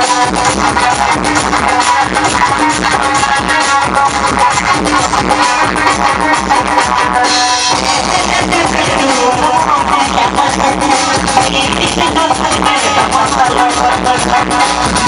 Thank y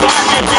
Bora,